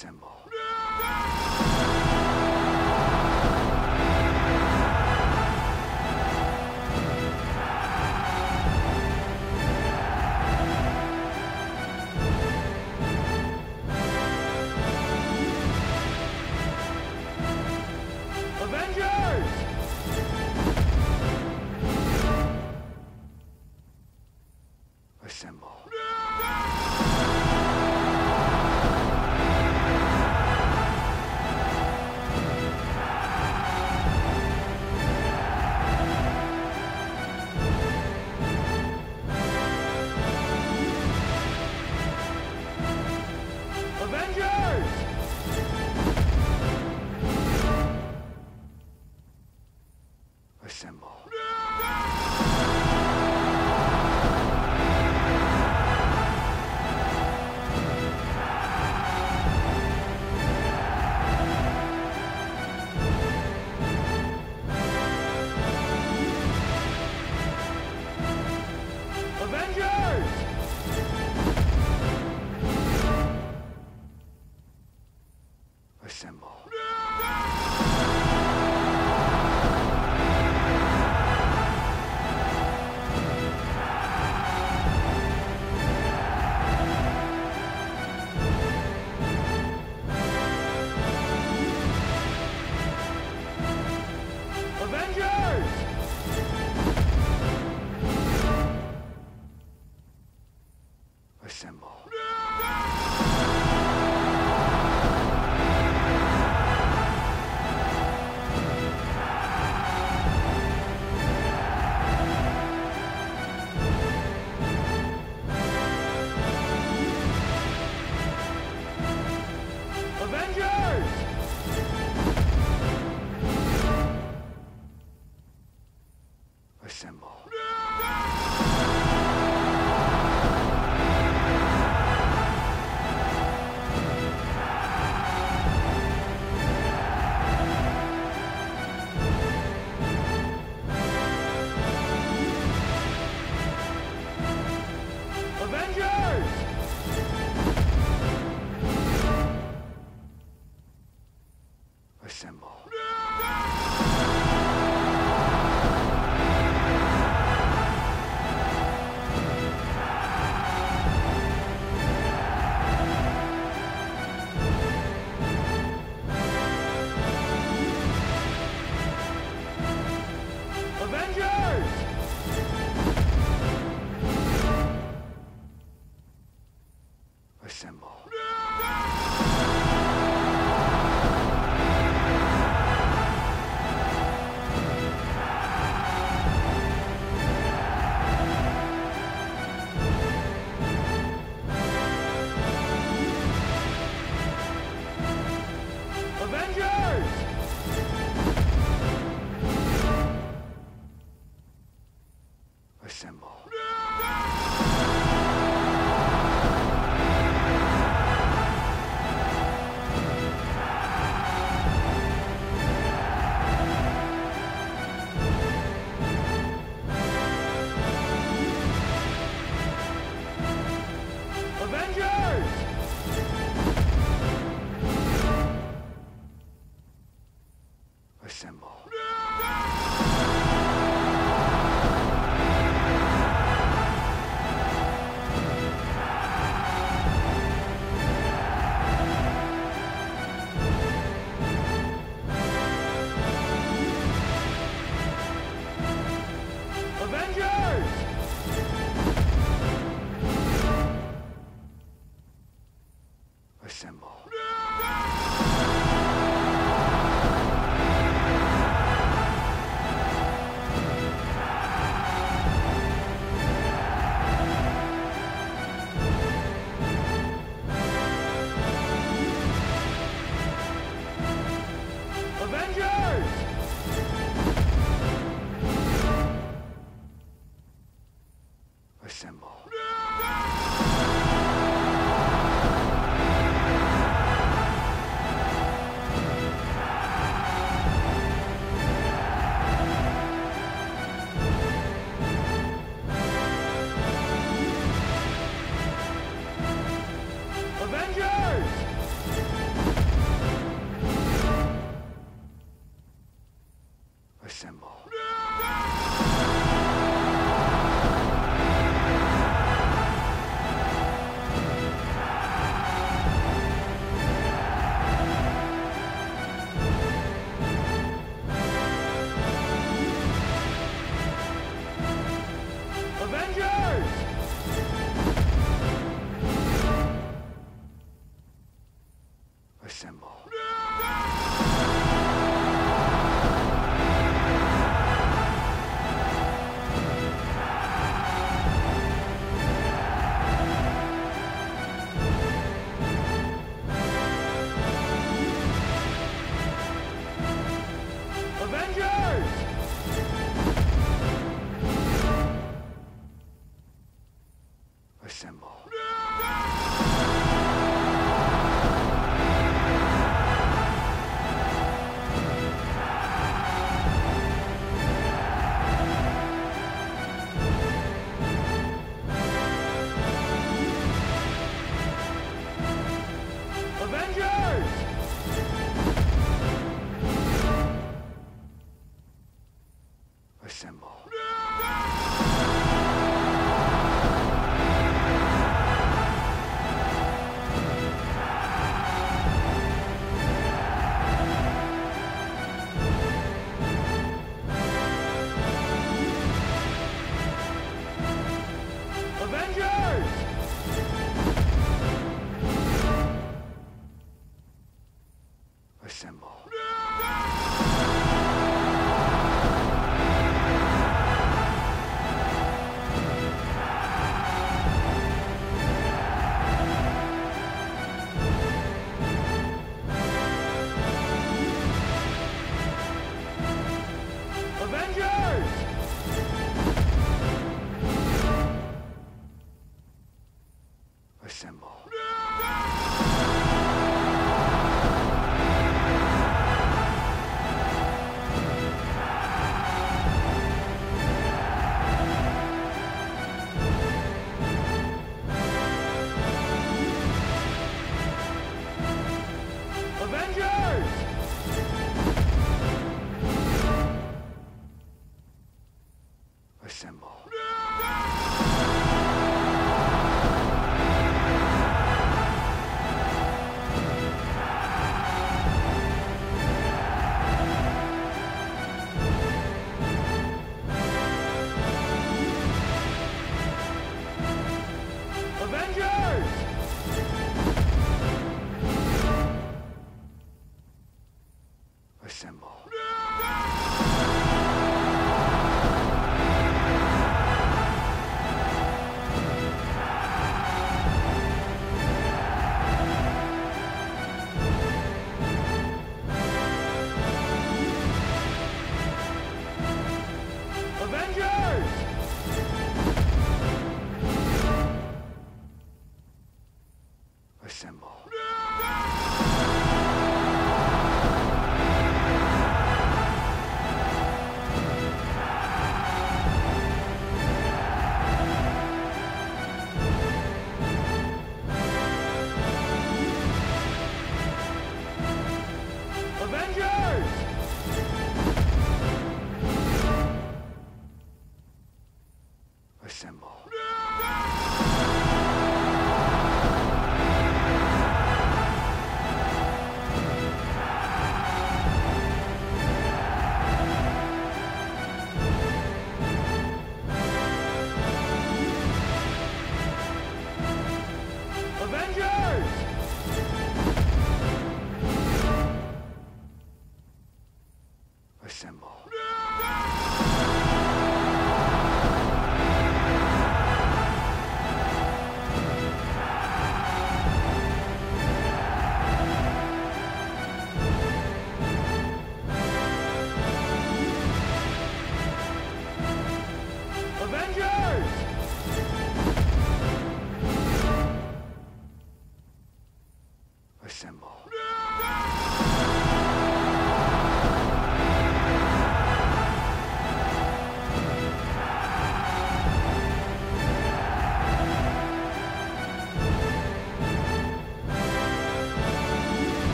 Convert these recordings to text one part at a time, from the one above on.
assemble. No!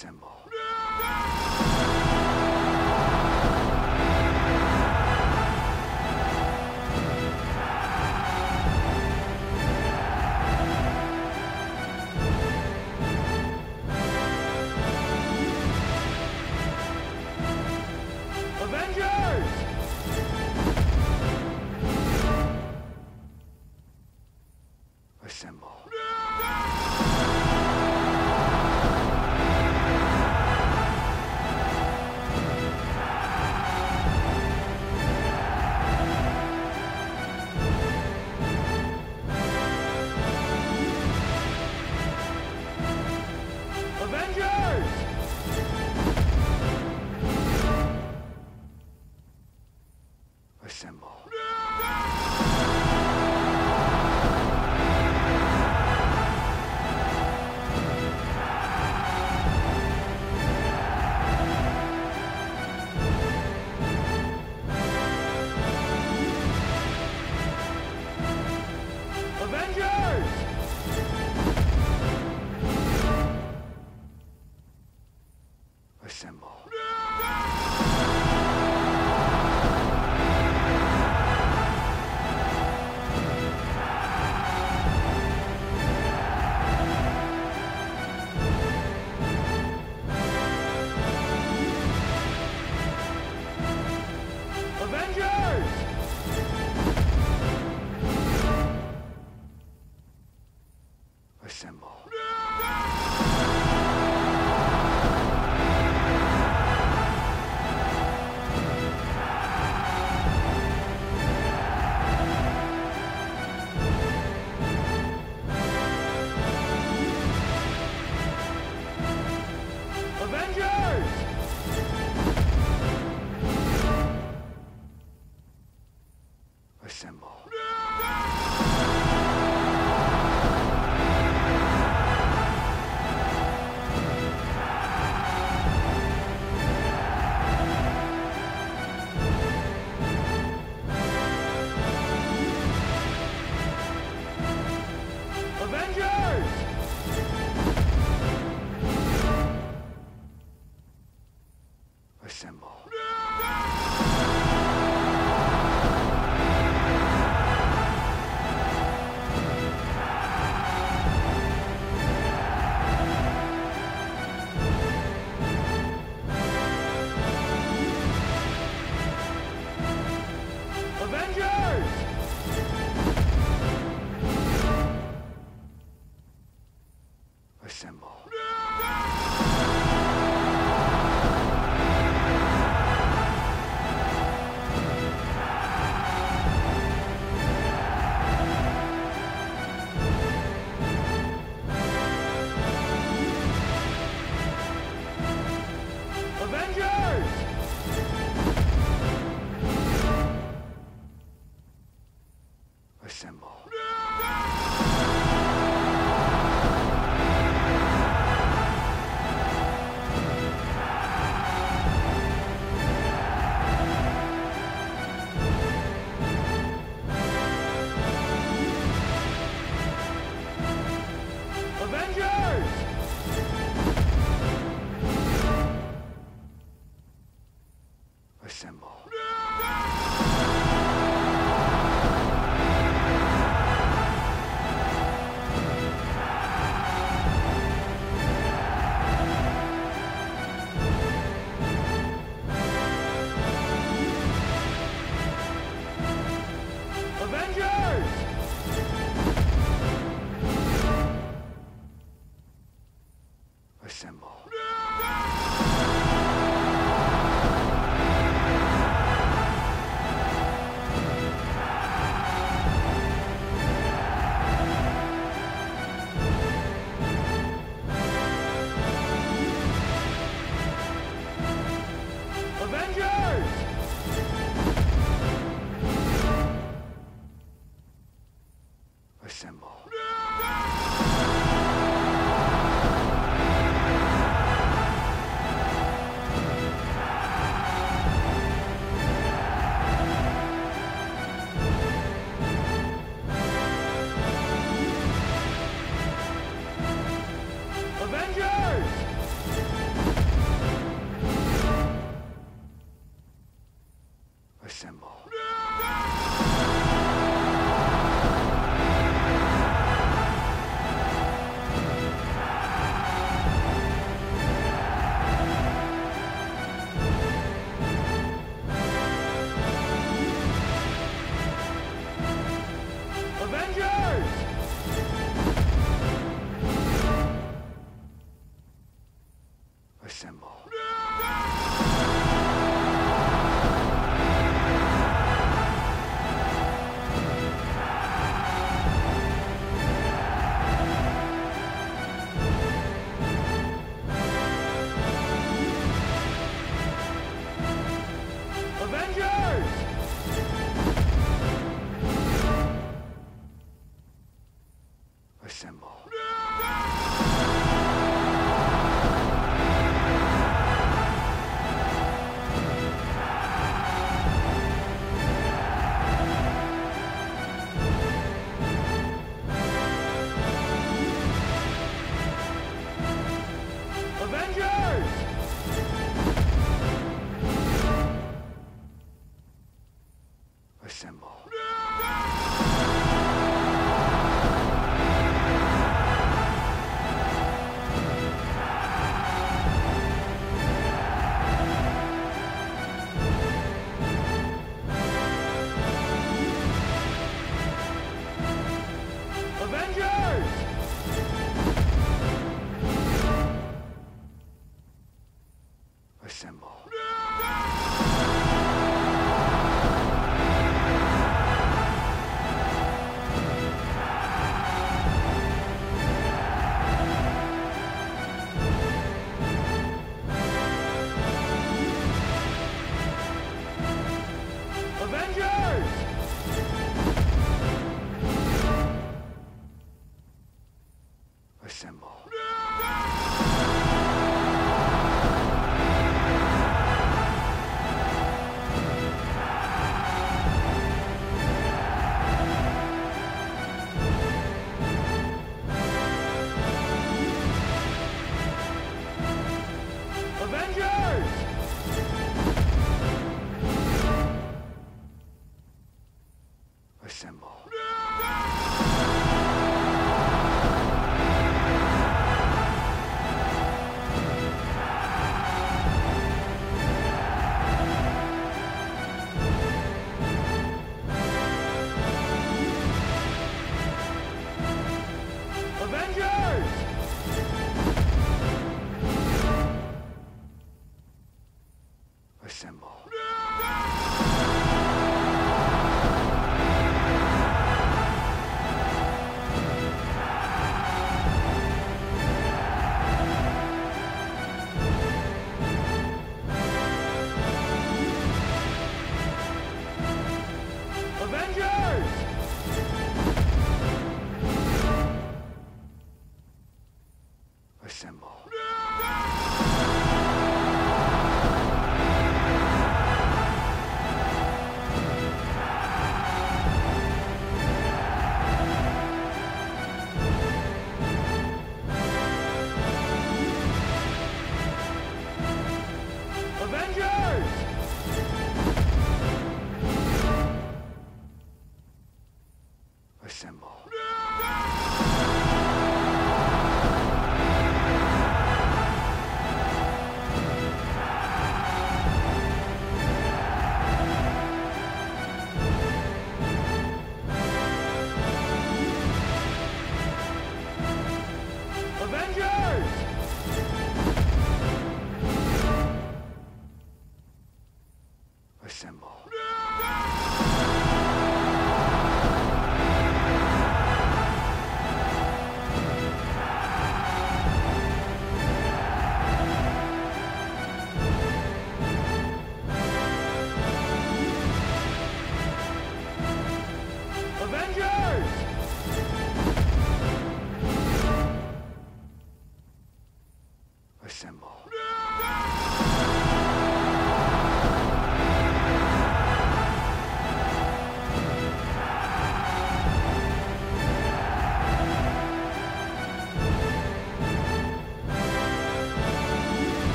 symbol. No! Assemble. Avengers!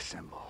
Assemble.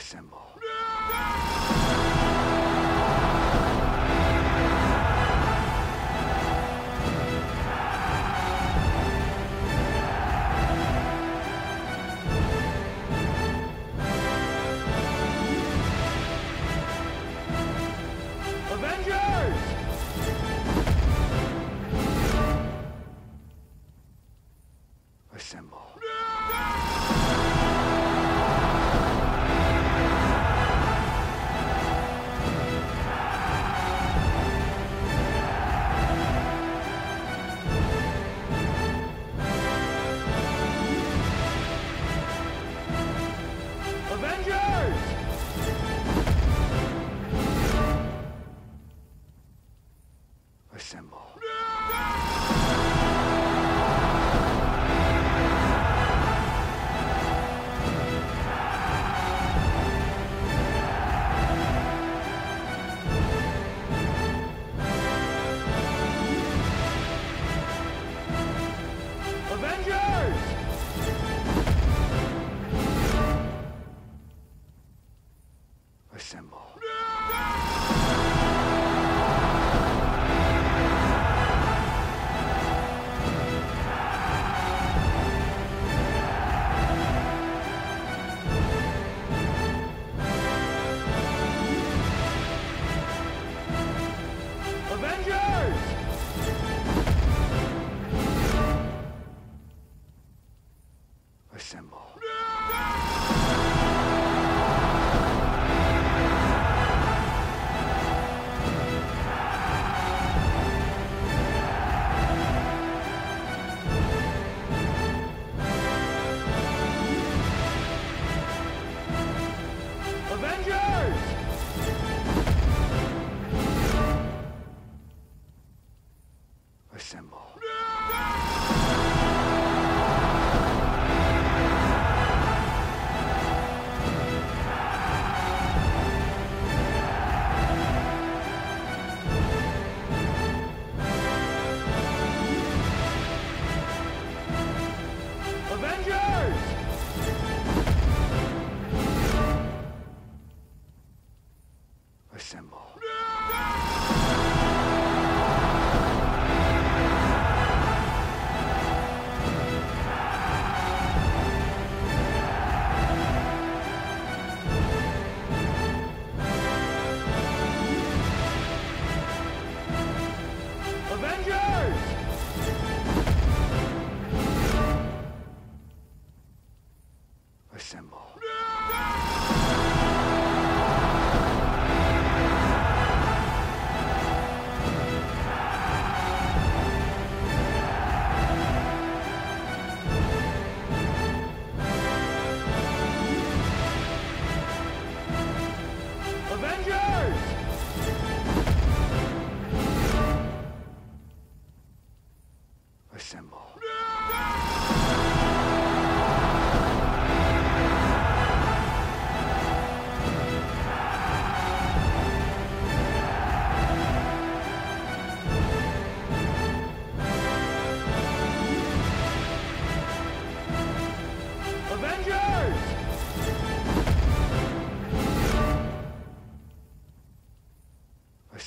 assemble. No!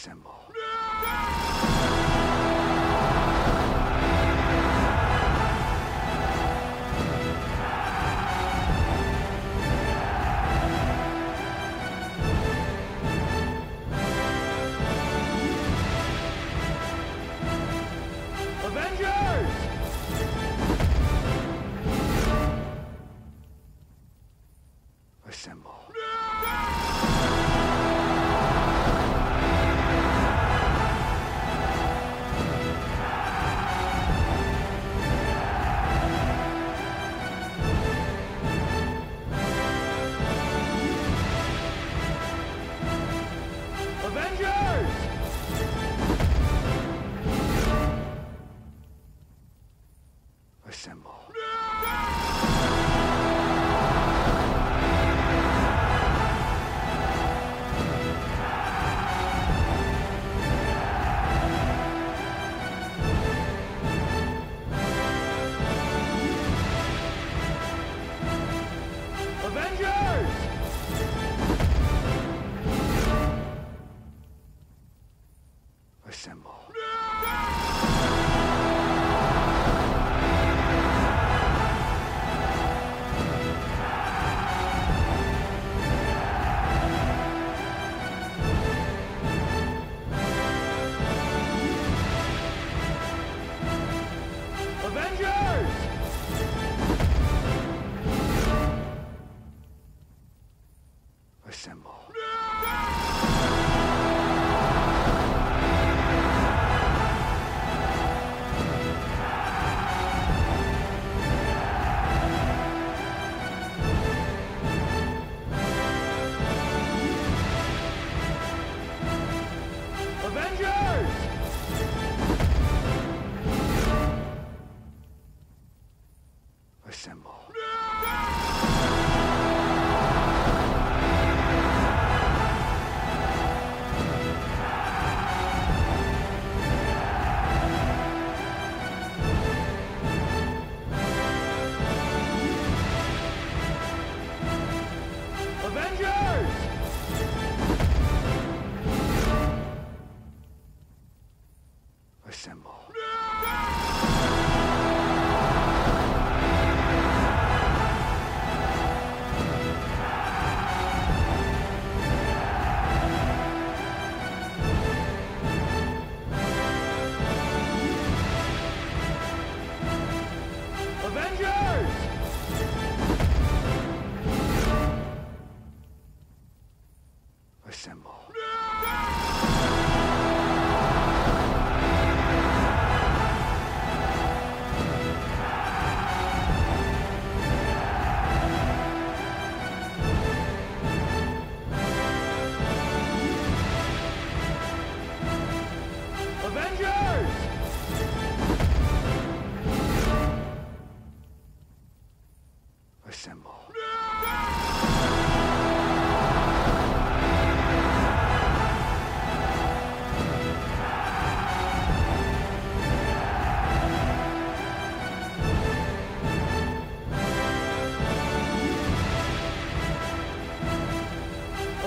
Assemble.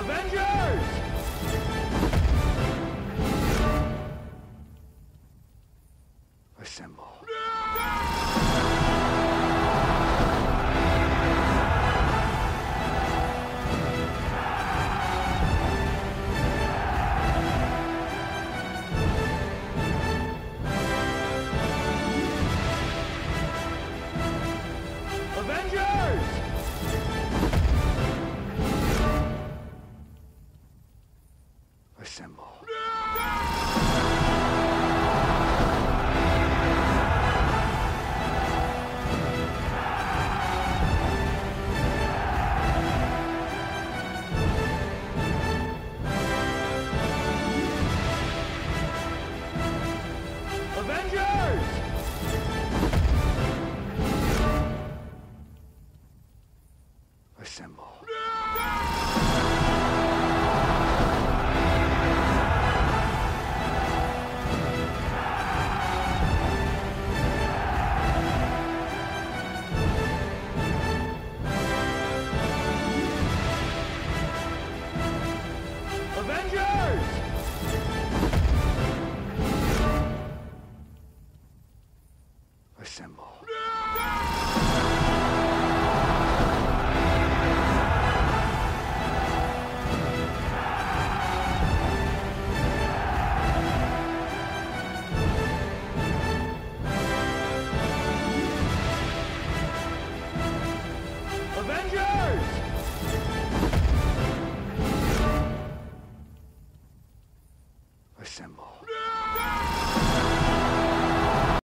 Avengers!